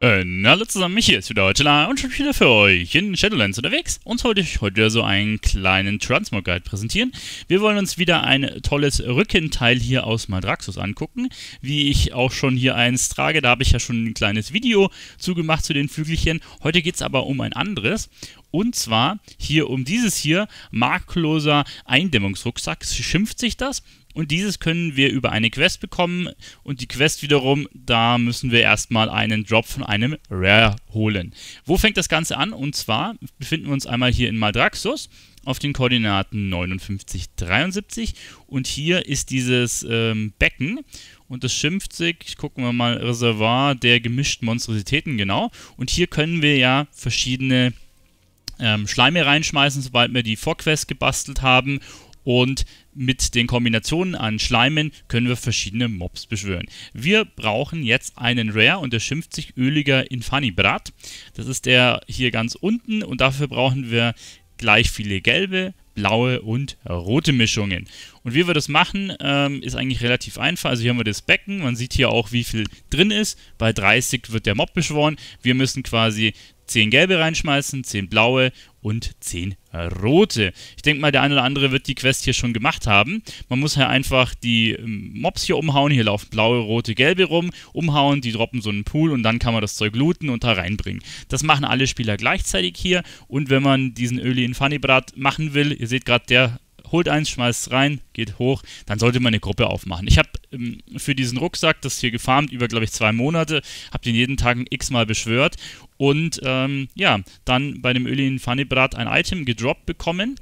Äh, na, hallo zusammen, hier ist wieder heute und schon wieder für euch in Shadowlands unterwegs und wollte ich heute so einen kleinen Transmog Guide präsentieren. Wir wollen uns wieder ein tolles Rückenteil hier aus Madraxus angucken, wie ich auch schon hier eins trage, da habe ich ja schon ein kleines Video zugemacht zu den Flügelchen. Heute geht es aber um ein anderes und zwar hier um dieses hier, makelloser Eindämmungsrucksack, schimpft sich das. Und dieses können wir über eine Quest bekommen. Und die Quest wiederum, da müssen wir erstmal einen Drop von einem Rare holen. Wo fängt das Ganze an? Und zwar befinden wir uns einmal hier in Maldraxus auf den Koordinaten 59, 73. Und hier ist dieses ähm, Becken. Und das schimpft sich, gucken wir mal, Reservoir der gemischten Monstrositäten, genau. Und hier können wir ja verschiedene ähm, Schleime reinschmeißen, sobald wir die Vorquest gebastelt haben und mit den Kombinationen an Schleimen können wir verschiedene Mobs beschwören. Wir brauchen jetzt einen Rare und der schimpft sich öliger Infanibrat. Das ist der hier ganz unten und dafür brauchen wir gleich viele gelbe, blaue und rote Mischungen. Und wie wir das machen, ähm, ist eigentlich relativ einfach. Also hier haben wir das Becken, man sieht hier auch, wie viel drin ist. Bei 30 wird der Mob beschworen. Wir müssen quasi 10 gelbe reinschmeißen, 10 blaue und 10 rote. Ich denke mal, der eine oder andere wird die Quest hier schon gemacht haben. Man muss ja einfach die ähm, Mobs hier umhauen. Hier laufen blaue, rote, gelbe rum. Umhauen, die droppen so einen Pool und dann kann man das Zeug looten und da reinbringen. Das machen alle Spieler gleichzeitig hier. Und wenn man diesen Öli Infanibrat machen will, ihr seht gerade, der holt eins, schmeißt rein, geht hoch, dann sollte man eine Gruppe aufmachen. Ich habe ähm, für diesen Rucksack das hier gefarmt über, glaube ich, zwei Monate, habe den jeden Tag x-mal beschwört und ähm, ja, dann bei dem Ölin Funny-Brat ein Item gedroppt bekommen.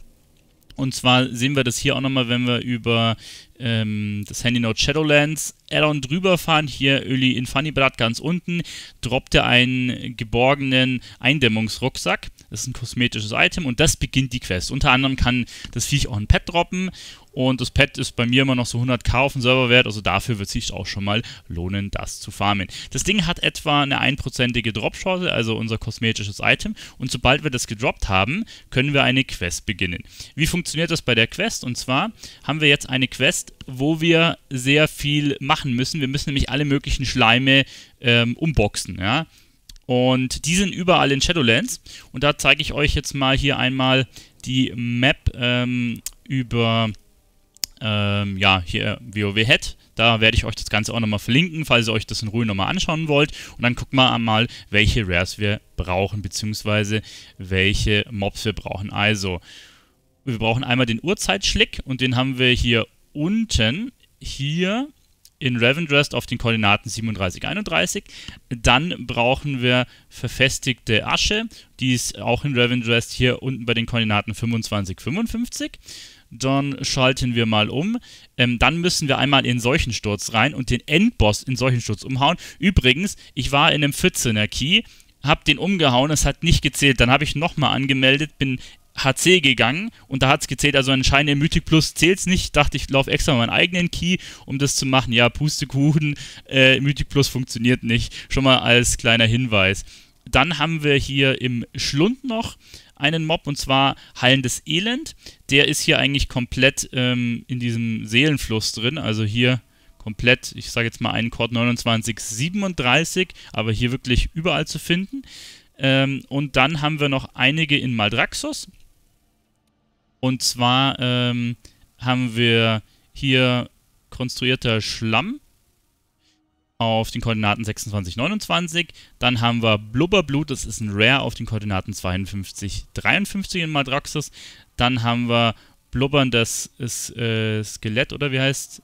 Und zwar sehen wir das hier auch nochmal, wenn wir über ähm, das Handynote Shadowlands Addon drüber fahren. Hier Öli Infanibrat ganz unten. Droppt er einen geborgenen Eindämmungsrucksack. Das ist ein kosmetisches Item und das beginnt die Quest. Unter anderem kann das Viech auch ein Pet droppen und das Pet ist bei mir immer noch so 100k auf dem Serverwert, also dafür wird es sich auch schon mal lohnen, das zu farmen. Das Ding hat etwa eine 1%ige Drop-Chance, also unser kosmetisches Item. Und sobald wir das gedroppt haben, können wir eine Quest beginnen. Wie funktioniert das bei der Quest? Und zwar haben wir jetzt eine Quest, wo wir sehr viel machen müssen. Wir müssen nämlich alle möglichen Schleime ähm, umboxen, ja. Und die sind überall in Shadowlands. Und da zeige ich euch jetzt mal hier einmal die Map ähm, über ähm, ja, hier WoW Head. Da werde ich euch das Ganze auch nochmal verlinken, falls ihr euch das in Ruhe nochmal anschauen wollt. Und dann gucken wir einmal, welche Rares wir brauchen, beziehungsweise welche Mobs wir brauchen. Also, wir brauchen einmal den Uhrzeitschlick und den haben wir hier unten, hier in Revendrest auf den Koordinaten 37, 31. Dann brauchen wir verfestigte Asche, die ist auch in Revendrest hier unten bei den Koordinaten 25, 55 dann schalten wir mal um. Ähm, dann müssen wir einmal in solchen Sturz rein und den Endboss in solchen Sturz umhauen. Übrigens, ich war in einem 14er Key, hab den umgehauen, es hat nicht gezählt. Dann habe ich nochmal angemeldet, bin HC gegangen und da hat es gezählt, also anscheinend im Mythic Plus zählt es nicht. Dachte ich, laufe extra meinen eigenen Key, um das zu machen. Ja, Pustekuchen, äh, Mythic Plus funktioniert nicht. Schon mal als kleiner Hinweis. Dann haben wir hier im Schlund noch einen Mob und zwar Heilendes Elend. Der ist hier eigentlich komplett ähm, in diesem Seelenfluss drin, also hier komplett, ich sage jetzt mal einen Chord 2937, aber hier wirklich überall zu finden. Ähm, und dann haben wir noch einige in Maldraxus. Und zwar ähm, haben wir hier konstruierter Schlamm auf den Koordinaten 26, 29. Dann haben wir Blubberblut, das ist ein Rare auf den Koordinaten 52, 53 in Madraxus. Dann haben wir Blubberndes äh, Skelett, oder wie heißt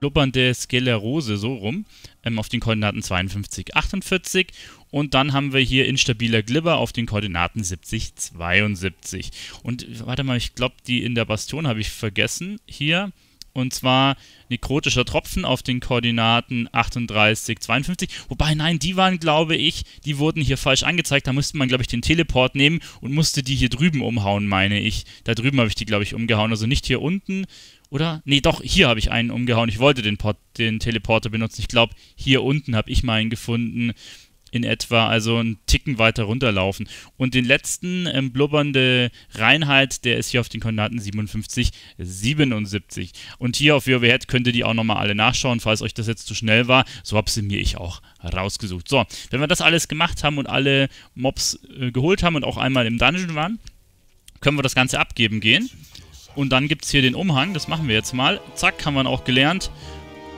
Blubbernde Skelerose, so rum, ähm, auf den Koordinaten 52, 48. Und dann haben wir hier instabiler Glibber auf den Koordinaten 70, 72. Und warte mal, ich glaube, die in der Bastion habe ich vergessen. Hier und zwar nekrotischer Tropfen auf den Koordinaten 38, 52. Wobei, nein, die waren, glaube ich, die wurden hier falsch angezeigt. Da musste man, glaube ich, den Teleport nehmen und musste die hier drüben umhauen, meine ich. Da drüben habe ich die, glaube ich, umgehauen. Also nicht hier unten. Oder? Nee, doch, hier habe ich einen umgehauen. Ich wollte den, Port, den Teleporter benutzen. Ich glaube, hier unten habe ich meinen gefunden. In etwa, also einen Ticken weiter runterlaufen. Und den letzten ähm, blubbernde Reinheit, der ist hier auf den Koordinaten 57, 77. Und hier auf WoWhead könnt ihr die auch nochmal alle nachschauen, falls euch das jetzt zu schnell war. So habe sie mir ich auch rausgesucht. So, wenn wir das alles gemacht haben und alle Mobs äh, geholt haben und auch einmal im Dungeon waren, können wir das Ganze abgeben gehen. Und dann gibt es hier den Umhang, das machen wir jetzt mal. Zack, haben wir auch gelernt.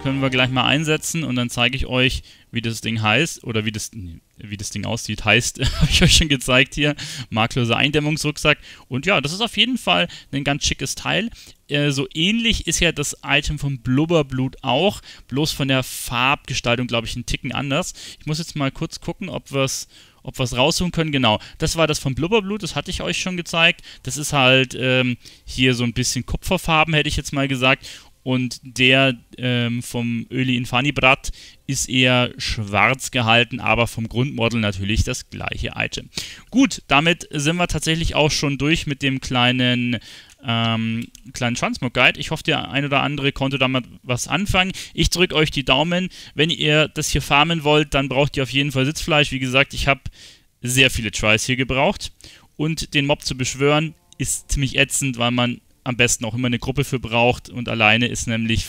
Können wir gleich mal einsetzen und dann zeige ich euch, wie das Ding heißt oder wie das, wie das Ding aussieht. Heißt, habe ich euch schon gezeigt hier, markloser Eindämmungsrucksack. Und ja, das ist auf jeden Fall ein ganz schickes Teil. Äh, so ähnlich ist ja das Item vom Blubberblut auch, bloß von der Farbgestaltung, glaube ich, ein Ticken anders. Ich muss jetzt mal kurz gucken, ob wir es ob wir es rausholen können. Genau, das war das vom Blubberblut, das hatte ich euch schon gezeigt. Das ist halt ähm, hier so ein bisschen Kupferfarben, hätte ich jetzt mal gesagt. Und der ähm, vom Öli Infanibrat ist eher schwarz gehalten, aber vom Grundmodel natürlich das gleiche Item. Gut, damit sind wir tatsächlich auch schon durch mit dem kleinen ähm, kleinen Transmog Guide. Ich hoffe, der ein oder andere konnte damit was anfangen. Ich drücke euch die Daumen. Wenn ihr das hier farmen wollt, dann braucht ihr auf jeden Fall Sitzfleisch. Wie gesagt, ich habe sehr viele Tries hier gebraucht. Und den Mob zu beschwören ist ziemlich ätzend, weil man am besten auch immer eine Gruppe für braucht und alleine ist nämlich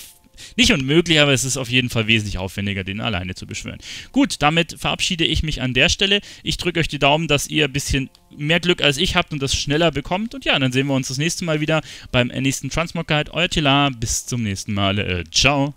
nicht unmöglich, aber es ist auf jeden Fall wesentlich aufwendiger, den alleine zu beschwören. Gut, damit verabschiede ich mich an der Stelle. Ich drücke euch die Daumen, dass ihr ein bisschen mehr Glück als ich habt und das schneller bekommt. Und ja, dann sehen wir uns das nächste Mal wieder beim nächsten Transmog Guide. Euer Tila, bis zum nächsten Mal. Äh, ciao.